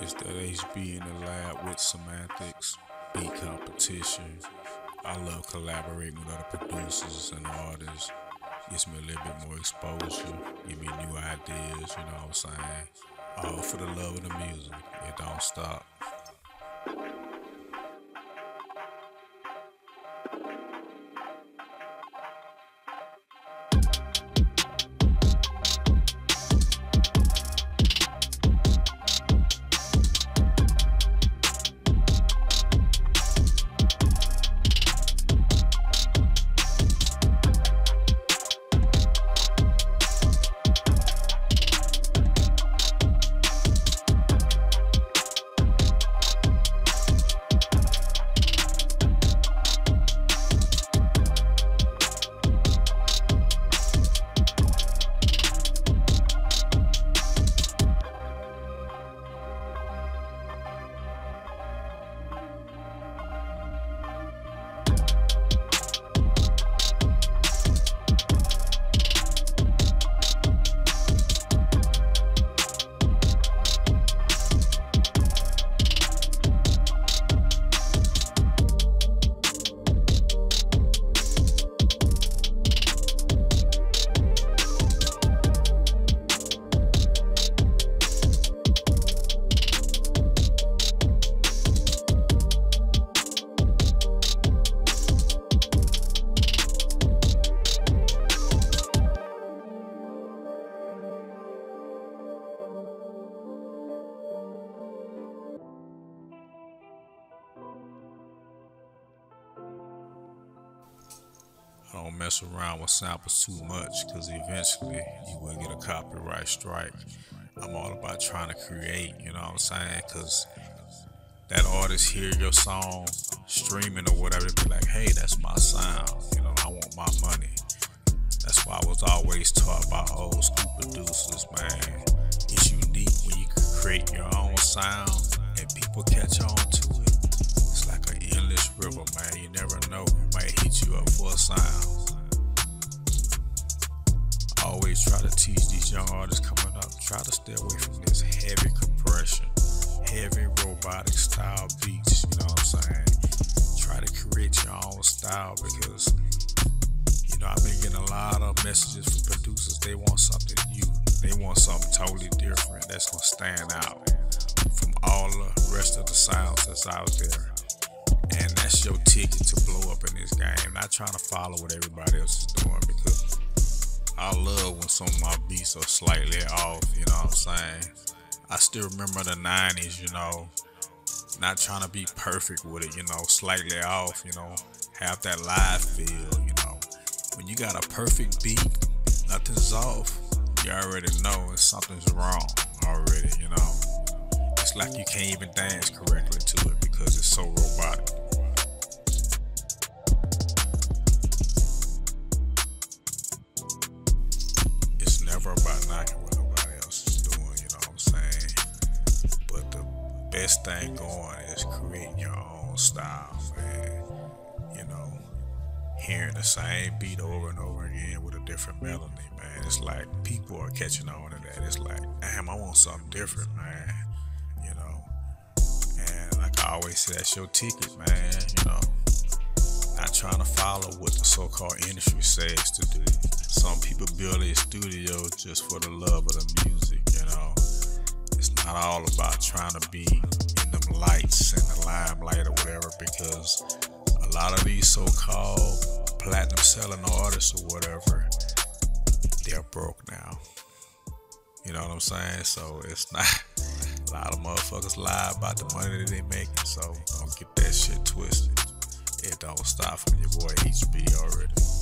It's that HB in the lab with Cymatics, beat competition. I love collaborating with other producers and artists. Gives me a little bit more exposure, give me new ideas, you know what I'm saying? All for the love of the music. It don't stop. I don't mess around with samples too much because eventually you will get a copyright strike. I'm all about trying to create, you know what I'm saying? Because that artist hear your song streaming or whatever, be like, hey, that's my sound. You know, I want my money. That's why I was always taught by old school producers, man. It's unique when you can create your own sound and people catch on always try to teach these young artists coming up, try to stay away from this heavy compression, heavy robotic style beats, you know what I'm saying? Try to create your own style because you know, I've been getting a lot of messages from producers. They want something new. They want something totally different that's gonna stand out from all the rest of the sounds that's out there. And that's your ticket to blow up in this game. Not trying to follow what everybody else is doing because I love when some of my beats are slightly off, you know what I'm saying? I still remember the 90s, you know, not trying to be perfect with it, you know, slightly off, you know, have that live feel, you know. When you got a perfect beat, nothing's off, you already know something's wrong already, you know. It's like you can't even dance correctly to it because it's so robotic. Best thing going is creating your own style, man. You know, hearing the same beat over and over again with a different melody, man. It's like people are catching on to that. It's like, damn, I want something different, man. You know, and like I always say, that's your ticket, man. You know, not trying to follow what the so-called industry says to do. Some people build a studio just for the love of the music, you know. Not all about trying to be in them lights and the limelight or whatever because a lot of these so-called platinum selling artists or whatever, they're broke now. You know what I'm saying? So it's not a lot of motherfuckers lie about the money that they making. So don't get that shit twisted. It don't stop from your boy HB already.